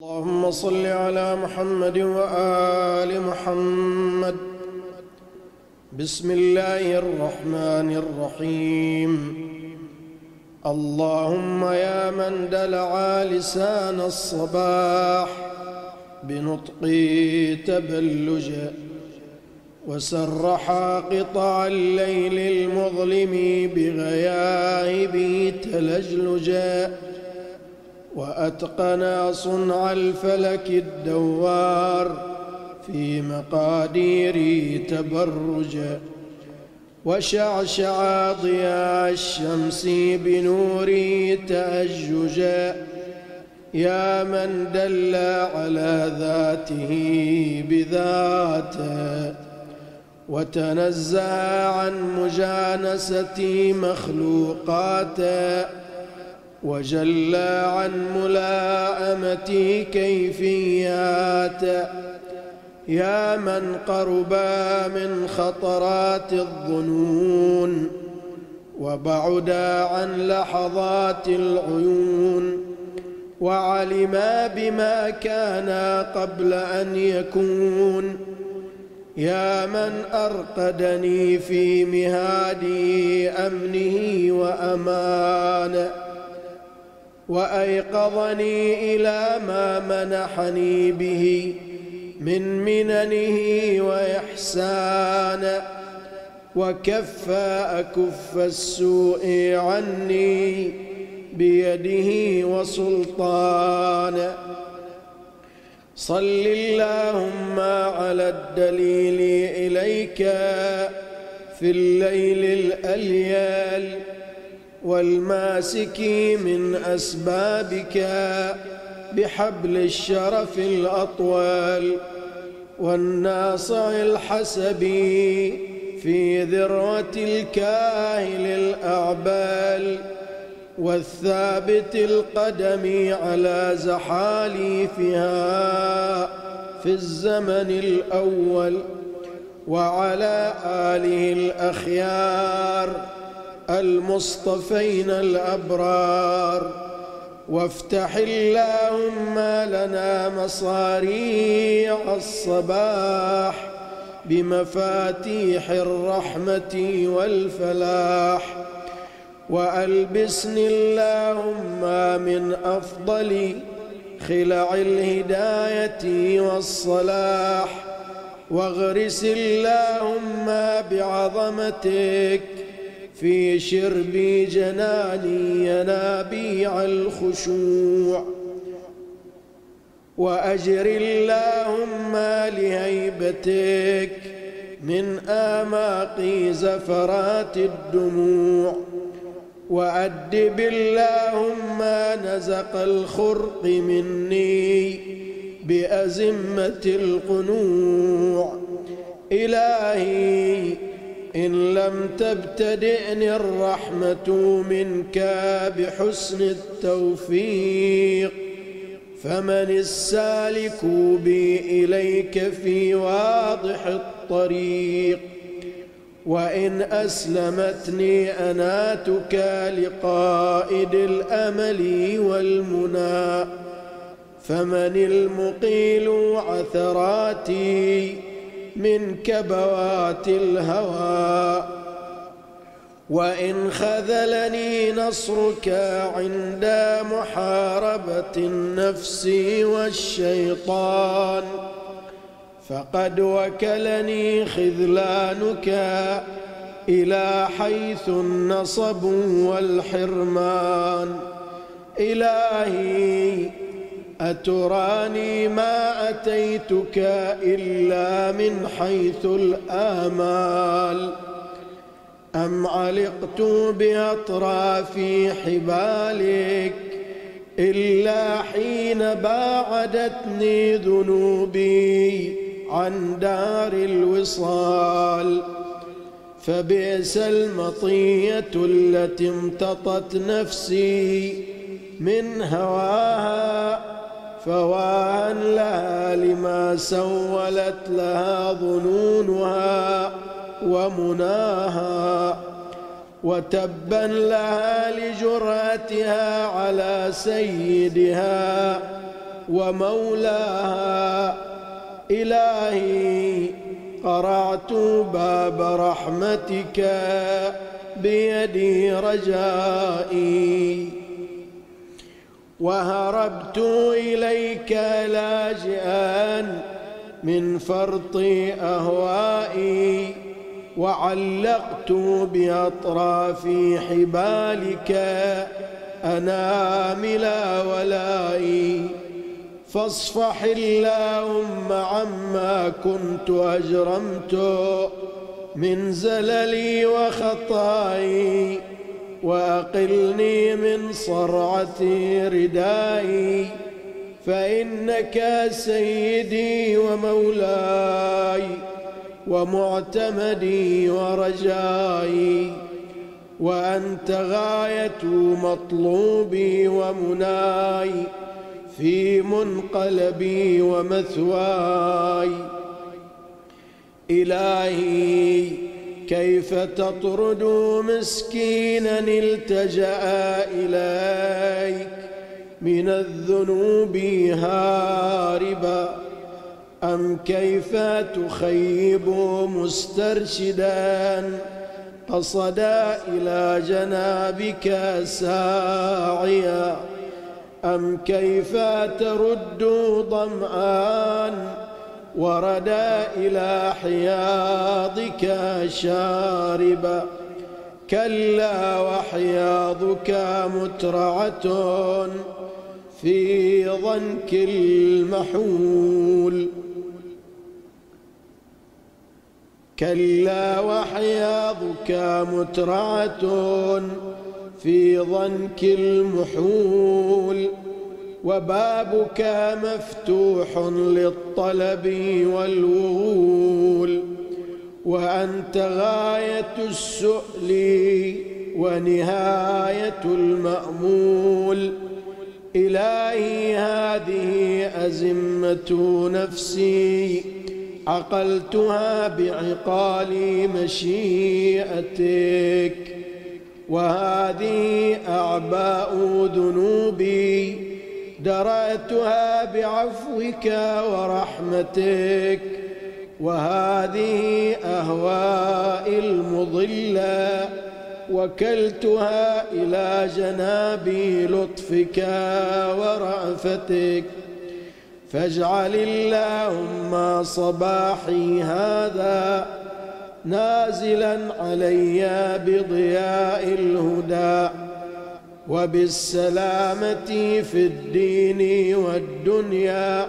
اللهم صل على محمد وآل محمد. بسم الله الرحمن الرحيم. اللهم يا من دلع لسان الصباح بنطق تبلج وسرح قطع الليل المظلم بغياهبه تلجلجا وأتقنا صنع الفلك الدوار في مقادير تبرجا وشعشع ضياء الشمس بنور تأججا يا من دل على ذاته بذاته وتنزه عن مجانسة مخلوقاته وجلى عن ملاءمة كيفيات. يا من قربا من خطرات الظنون وبعدا عن لحظات العيون وعلما بما كان قبل أن يكون. يا من أرقدني في مهاد أمنه وأمانه وأيقظني إلى ما منحني به من مننه وإحسان. وكف أكف السوء عني بيده وسلطان. صل اللهم على الدليل إليك في الليل الأليال. والماسك من أسبابك بحبل الشرف الأطول والناصع الحسبي في ذروة الكاهل الأعبال والثابت القدم على زحاليفها في الزمن الأول وعلى آله الأخيار المصطفين الأبرار وافتح اللهم لنا مصاريع الصباح بمفاتيح الرحمة والفلاح وألبسني اللهم من أفضل خلع الهداية والصلاح واغرس اللهم بعظمتك في شرب جناني ينابيع الخشوع. وأجر اللهم لهيبتك من آماق زفرات الدموع. وأدب اللهم نزق الخرق مني بأزمة القنوع. إلهي إن لم تبتدئني الرحمة منك بحسن التوفيق فمن السالك بي إليك في واضح الطريق. وإن أسلمتني أناتك لقائد الأمل والمنى فمن المقيل عثراتي من كبوات الهوى. وإن خذلني نصرك عند محاربة النفس والشيطان فقد وكلني خذلانك إلى حيث النصب والحرمان. إلهي أتراني ما أتيتك إلا من حيث الآمال؟ أم علقت بأطراف حبالك إلا حين باعدتني ذنوبي عن دار الوصال؟ فبئس المطية التي امتطت نفسي من هواها فواها لها لما سولت لها ظنونها ومناها. وتبا لها لجرأتها على سيدها ومولاها. إلهي قرعت باب رحمتك بيدي رجائي. وهربت إليك لاجئا من فرط أهوائي وعلقت بأطراف حبالك أنامل ولائي. فاصفح اللهم عما كنت أجرمت من زللي وخطائي. وأقلني من صرعة ردائي فإنك سيدي ومولاي ومعتمدي ورجائي وأنت غاية مطلوبي ومناي في منقلبي ومثواي. إلهي كيف تطرد مسكينا التجأ إليك من الذنوب هاربا؟ أم كيف تخيب مسترشدا قصد إلى جنابك ساعيا؟ أم كيف ترد ظمآن ورد إلى حياضك شاربا. كلا وحياضك مترعة في ضنك المحول. كلا وحياضك مترعة في ضنك المحول. وبابك مفتوح للطلب والوغول وأنت غاية السؤل ونهاية المأمول. إلهي هذه أزمة نفسي عقلتها بعقال مشيئتك وهذه أعباء ذنوبي درأتها بعفوك ورحمتك وهذه أهواء المضلة وكلتها إلى جناب لطفك ورأفتك. فاجعل اللهم صباحي هذا نازلا علي بضياء الهدى. وبالسلامة في الدين والدنيا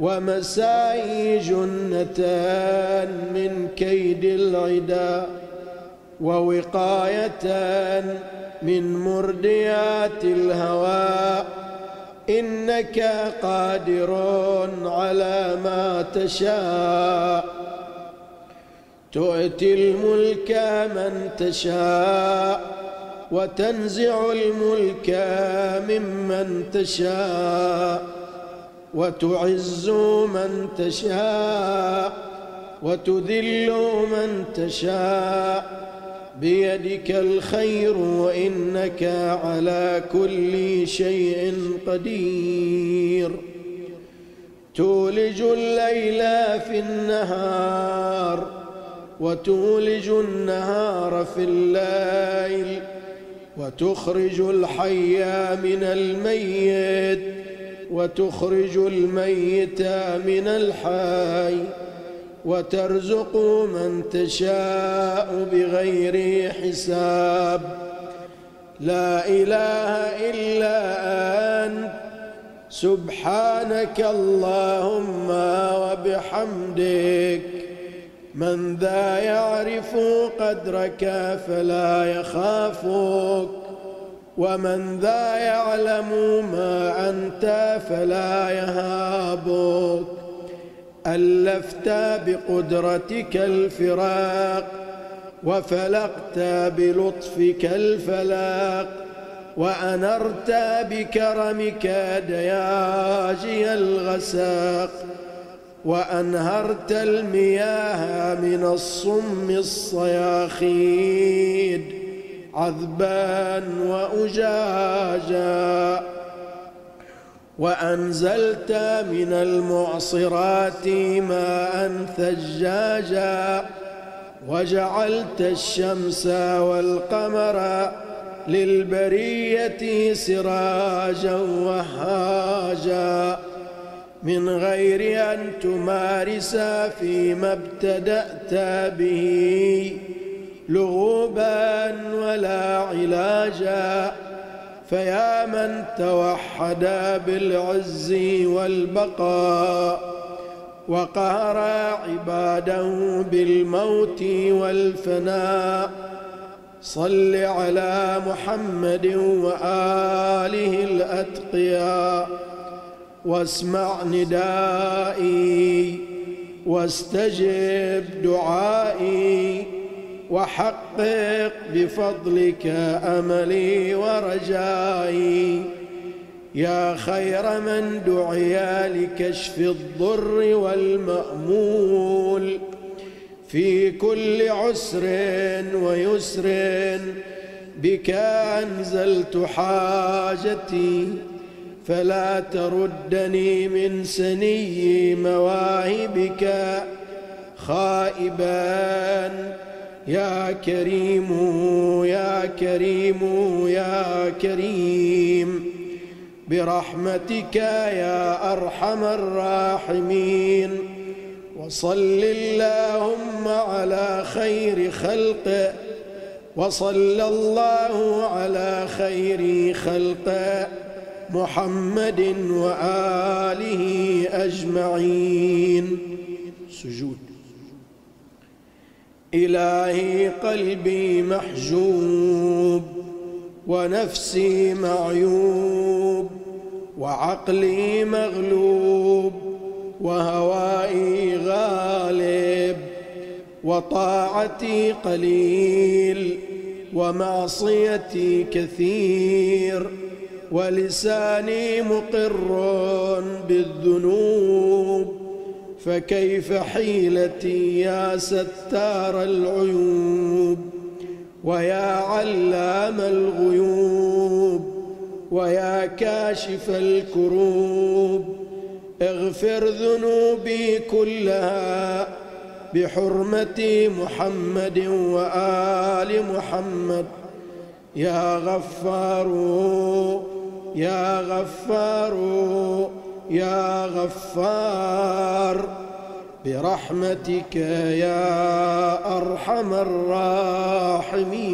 ومسائي جنتان من كيد العدا ووقاية من مرديات الهوى إنك قادر على ما تشاء. تؤتي الملك من تشاء. وتنزع الملك ممن تشاء وتعز من تشاء وتذل من تشاء بيدك الخير وإنك على كل شيء قدير تولج الليل في النهار وتولج النهار في الليل وتخرج الحي من الميت وتخرج الميت من الحي وترزق من تشاء بغير حساب. لا إله إلا أنت. سبحانك اللهم وبحمدك. من ذا يعرف قدرك فلا يخافك ومن ذا يعلم ما أنت فلا يهابك. ألفت بقدرتك الفراق وفلقت بلطفك الفلاق وأنرت بكرمك دياجي الغساق. وأنهرت المياه من الصم الصياخيد عذبا وأجاجا. وأنزلت من المعصرات ماء ثجاجا. وجعلت الشمس والقمر للبرية سراجا وهاجا. من غير أن تمارس فيما ابتدأت به لغوبا ولا علاجا. فيا من توحد بالعز والبقاء وقهر عباده بالموت والفناء. صل على محمد وآله الأتقياء. واسمع ندائي واستجب دعائي وحقق بفضلك أملي ورجائي. يا خير من دعي لكشف الضر والمأمول في كل عسر ويسر بك أنزلت حاجتي. فلا تردني من سني مواهبك خائبا يا كريم يا كريم يا كريم. برحمتك يا أرحم الراحمين. وصل اللهم على خير خلقه وصلى الله على خير خلقه محمد وآله أجمعين. سجود. إلهي قلبي محجوب ونفسي معيوب وعقلي مغلوب وهوائي غالب وطاعتي قليل ومعصيتي كثير ولساني مقر بالذنوب فكيف حيلتي يا ستار العيوب؟ ويا علام الغيوب ويا كاشف الكروب. اغفر ذنوبي كلها بحرمة محمد وآل محمد. يا غفار يا غفار يا غفار برحمتك يا أرحم الراحمين.